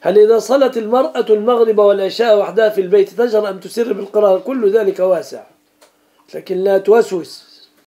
هل إذا صلت المرأة المغرب والعشاء وحدها في البيت تجهر أم تسر بالقراءة كل ذلك واسع. لكن لا توسوس.